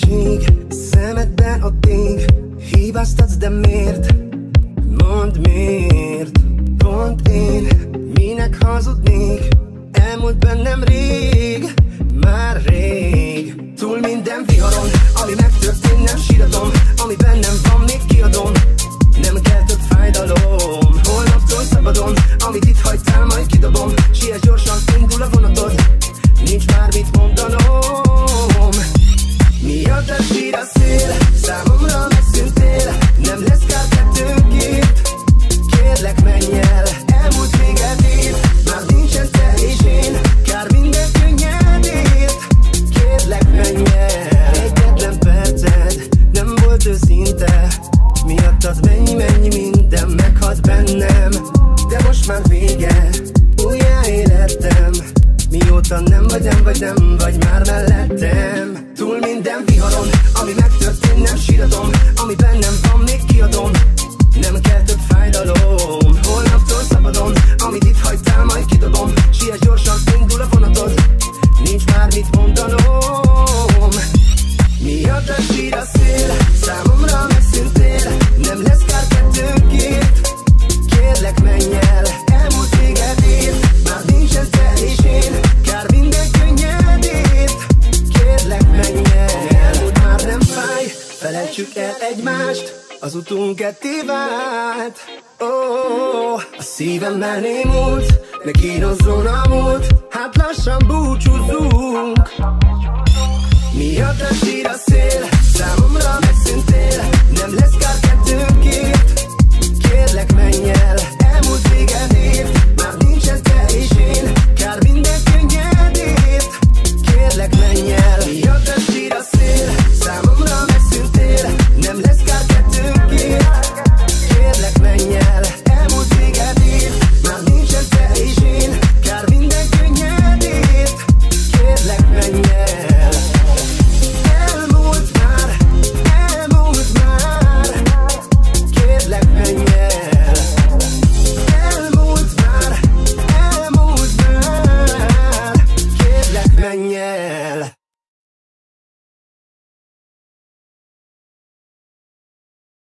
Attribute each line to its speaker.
Speaker 1: kétség Szemedben a tény Hibáztatsz, de miért? Mondd miért? Pont én Minek hazudnék? Elmúlt bennem rég Már rég. Túl minden viharon Ami megtörtént nem síratom. Ami bennem van még kiadom. Nem kell több fájdalom. Holnaptól szabadon Amit itt hagytál majd kidobom Miattad mennyi, mennyi minden Meghat bennem. De most már vége Újjá életem. Mióta nem vagy, nem vagy, nem vagy már mellettem. Túl minden viharon, ami megtörtént, nem síratom. Ami bennem van, még kiadom. Nem kell több fájdalom. Holnaptól szabadon, Felejtsük el egymást Az utunk ketté vált. Oh, A szívem elnémult Ne kínozzon a múlt. Hát lassan búcsúzunk Miatt sír a szél